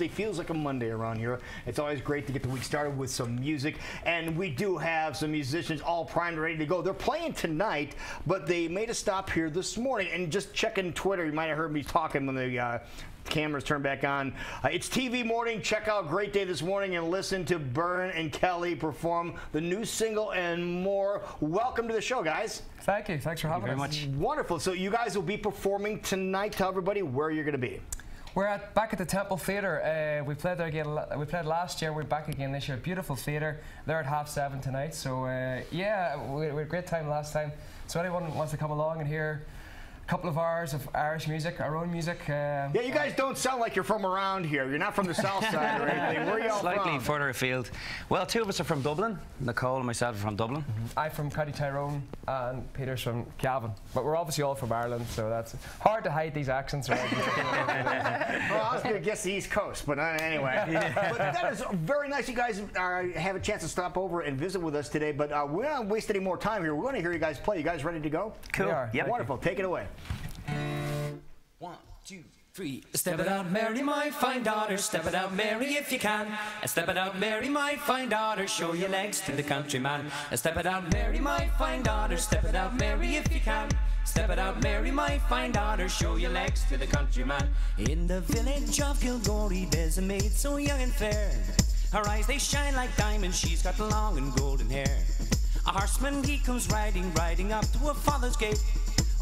It feels like a Monday around here. It's always great to get the week started with some music, and we do have some musicians all primed, ready to go. They're playing tonight, but they made a stop here this morning. And just checking Twitter, you might have heard me talking when the uh, cameras turned back on. Uh, it's TV morning. Check out Great Day this morning and listen to Byrne and Kelly perform the new single and more. Welcome to the show, guys. Thank you. Thanks for having very us. much. Wonderful. So you guys will be performing tonight. Tell everybody where you're going to be. We're at back at the Temple Theatre. Uh, we played there again. We played last year. We're back again this year. Beautiful theatre. They're at half seven tonight. So uh, yeah, we, we had a great time last time. So anyone wants to come along and hear couple of hours of Irish music, our own music. Uh, Yeah, you guys don't sound like you're from around here. You're not from the south side or anything. Where are y'all Slightly from? further afield. Well, two of us are from Dublin. Nicole and myself are from Dublin. I'm from County Tyrone and Peter's from Cavan. But we're obviously all from Ireland, so that's hard to hide these accents around here. Well, I was going to guess the East Coast, but uh, anyway. but that is very nice. You guys uh, have a chance to stop over and visit with us today. But uh, we're not going to waste any more time here. We're going to hear you guys play. You guys ready to go? Cool. We. Yep. Wonderful. Take it away. Two, three. Step it out, Mary, my fine daughter. Step it out, Mary, if you can. And step it out, Mary, my fine daughter. Show your legs to the countryman. And step it out, Mary, my fine daughter. Step it out, Mary, if you can. Step it out, Mary, my fine daughter. Show your legs to the countryman. In the village of Kilgorey, there's a maid so young and fair. Her eyes, they shine like diamonds. She's got long and golden hair. A horseman, he comes riding, riding up to her father's gate.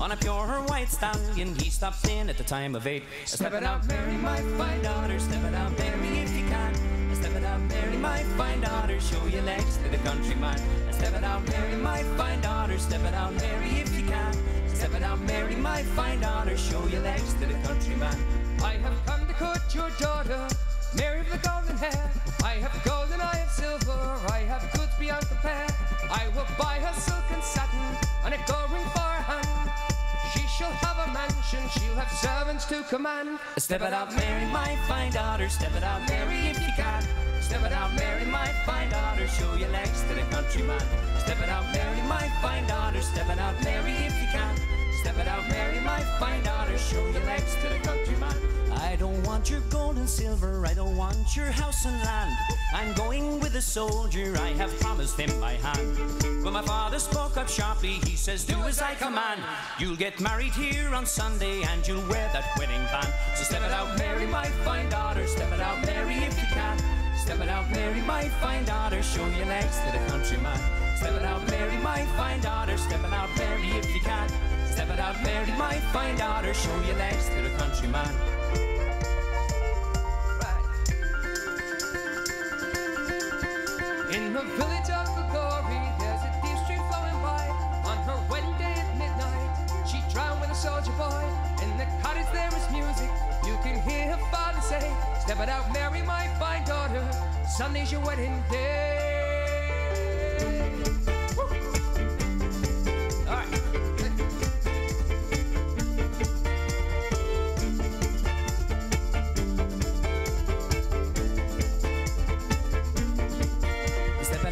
On a pure white stallion, he stops in at the time of eight. Step it out, Mary, my fine daughter. Step it out, Mary, if you can. Step it out, Mary, my fine daughter. Show your legs to the countryman. Step it out, Mary, my fine daughter. Step it out, Mary, if you can. Step it out, Mary, my fine daughter. Show your legs to the countryman. I have come to court your daughter, Mary of the golden hair. I have gold and I have silver, I have goods beyond compare. I will buy her silk and satin and a gold ring for her hand. She shall have a mansion, she'll have servants to command. Step it out, Mary, my fine daughter. Step it out, Mary, if you can. Step it out, Mary, my fine daughter. Show your legs to the countryman. Step it out, Mary, my fine daughter. Step it out, Mary, if you can. Step it out, Mary, my fine daughter. Show your legs to the countryman. I don't want your gold and silver. I don't want your house and land. I'm going with a soldier. I have promised him my hand. When my father spoke up sharply, he says, Do as I command. You'll get married here on Sunday and you'll wear that wedding band. So step it out, Mary, my fine daughter. Step it out, Mary, if you can. Step it out, Mary, my fine daughter. Show your legs to the countryman. Step it out, Mary, my fine daughter. Step it out, Mary, if you can. Step it out, Mary, my fine daughter. Show your legs to the countryman. Your wedding day.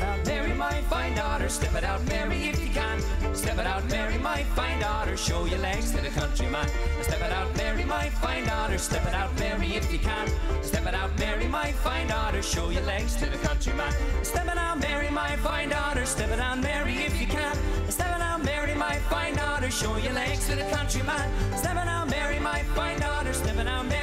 Out, Mary, my fine daughter. Step it out, Mary, if you can. Step it out, Mary, my fine daughter. Show your legs to the countryman. Step it out, Step it out, Mary, if you can. Step it out, Mary, my fine daughter. Show your legs to the countryman. Step it out, Mary, my fine daughter. Step it out, Mary, if you can. Step it out, Mary, my fine daughter. Show your legs to the countryman. Step it out, Mary, my fine daughter. Step it out, Mary,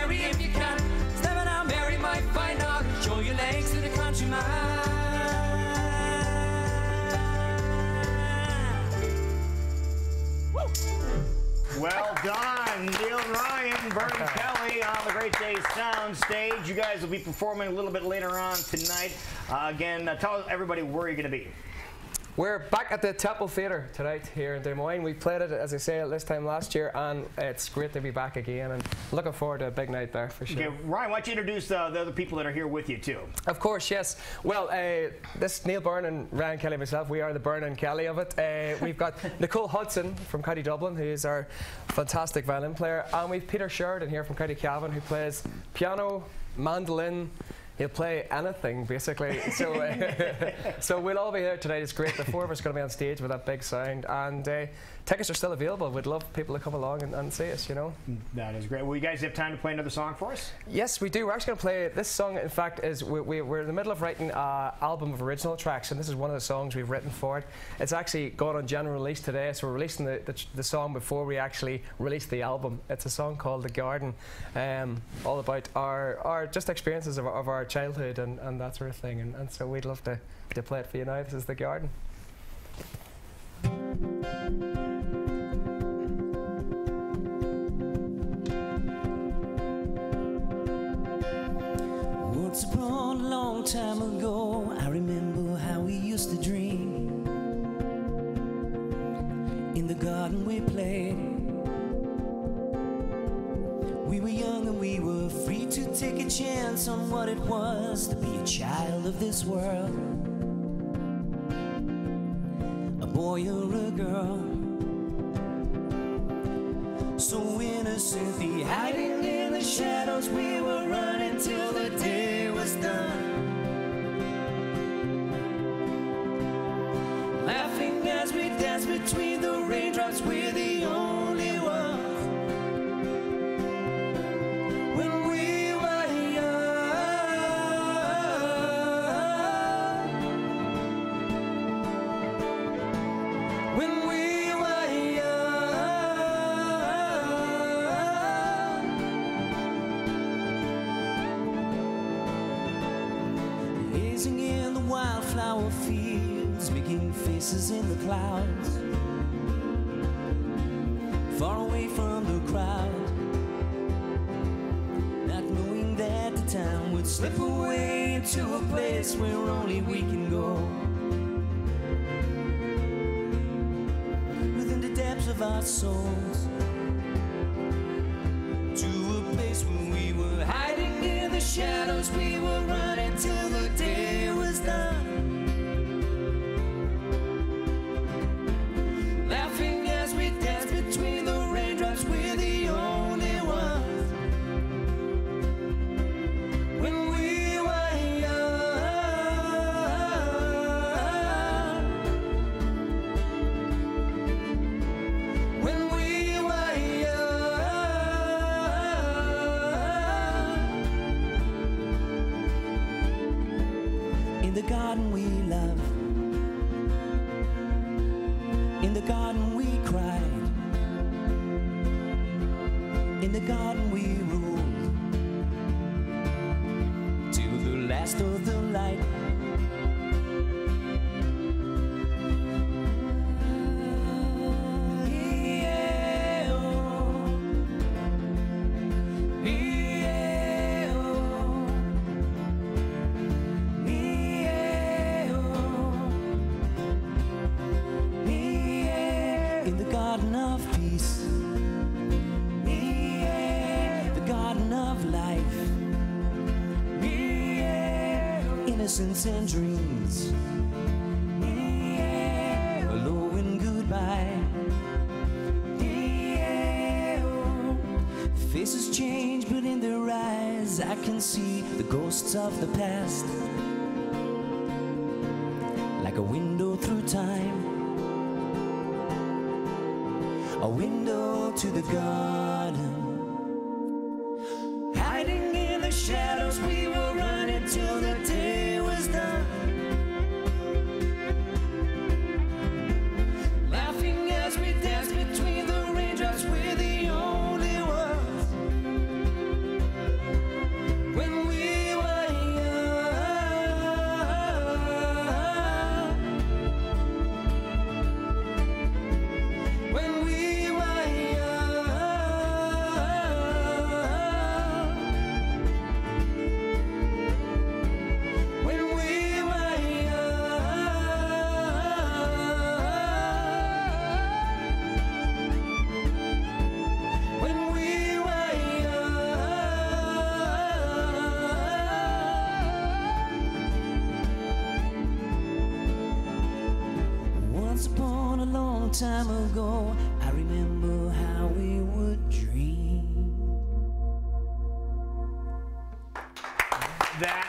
guys will be performing a little bit later on tonight. Uh, again, uh, tell everybody where you're going to be. We're back at the Temple Theatre tonight here in Des Moines. We played it, as I say, at this time last year, and it's great to be back again. And looking forward to a big night there for sure. Okay, Ryan, why don't you introduce uh, the other people that are here with you, too? Of course, yes. Well, uh, this Neil Byrne and Ryan Kelly myself, we are the Byrne and Kelly of it. Uh, we've got Nicole Hudson from County Dublin, who is our fantastic violin player, and we've Peter Sheridan here from County Cavan, who plays piano, mandolin, He'll play anything basically. So, uh, so we'll all be there tonight. It's great. The four of us are going to be on stage with that big sound, and uh, tickets are still available. We'd love people to come along and, and see us. You know. That is great. Will you guys have time to play another song for us? Yes, we do. We're actually going to play this song. In fact, is we, we, we're in the middle of writing an album of original tracks, and this is one of the songs we've written for it. It's actually gone on general release today, so we're releasing the, the, the song before we actually release the album. It's a song called "The Garden," um, all about our, our just experiences of, of our childhood and, and that sort of thing. And, and so we'd love to, to play it for you now. This is "The Garden." Once upon a long time ago, I remember how we used to dream. In the garden we played. Chance on what it was to be a child of this world. A boy or a girl. So innocently hiding in the shadows, we were running till the day was done. Laughing as we danced between the raindrops, we're the wildflower fields, making faces in the clouds, far away from the crowd not knowing that the time would slip away into a place where only we can go. Within the depths of our souls, last of the light. In the garden of peace, the garden of life innocence and dreams. Hello and goodbye. Faces change, but in their eyes, I can see the ghosts of the past. Like a window through time, a window to the garden. Long time ago, I remember how we would dream. That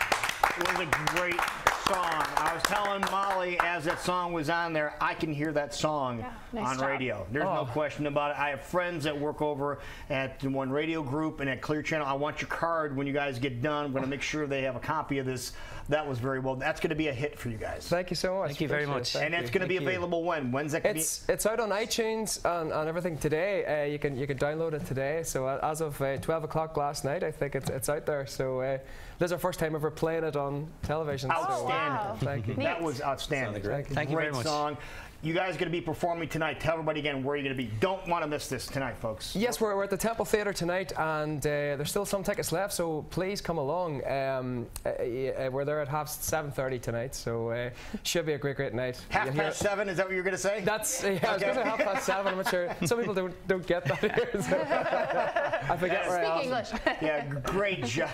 was a great song. I was telling Molly that song was on there, I can hear that song nice on job. radio. There's no question about it. I have friends that work over at the One Radio Group and at Clear Channel. I want your card when you guys get done. I'm going to make sure they have a copy of this. That was very well. That's going to be a hit for you guys. Thank you so much. Thank you very much. Thank and it's going to be Thank you. available when? When's that going to be? It's it's out on iTunes and, and everything today. Uh, you can you can download it today. So uh, as of uh, 12 o'clock last night, I think it's, it's out there. So uh, this is our first time ever playing it on television. so- Outstanding. wow. Thank you. That was outstanding. Thank you. You Great very much. song. You guys are going to be performing tonight. Tell everybody again where you're going to be. Don't want to miss this tonight, folks. Yes, we're, we're at the Temple Theatre tonight, and uh, there's still some tickets left. So please come along. Um, uh, uh, we're there at half 7:30 tonight, so uh, should be a great, great night. Half You'll past seven. Is that what you're going to say? That's yeah. I was going to say half past seven. I'm not sure. Some people don't don't get that here. so I forget where I Speak am. English. yeah, great job.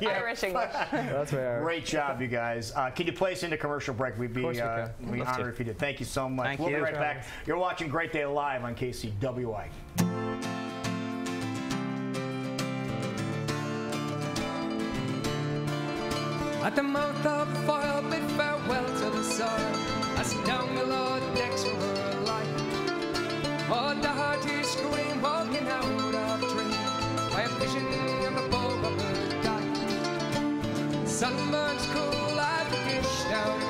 Yeah, Irish English. That's where Great job, you guys. Uh, can you play us into commercial break? We'd be course we uh, can. we'd Love to. if you did. Thank you so much. Thank we'll be you. right back. You're watching Great Day Live on KCWI. At the mouth of the fire, bid farewell to the soil. As down the Lord decks for her life. Oh, the hearty scream walking out of dream by a vision of the bow of her die. Sun burns cool, I dish down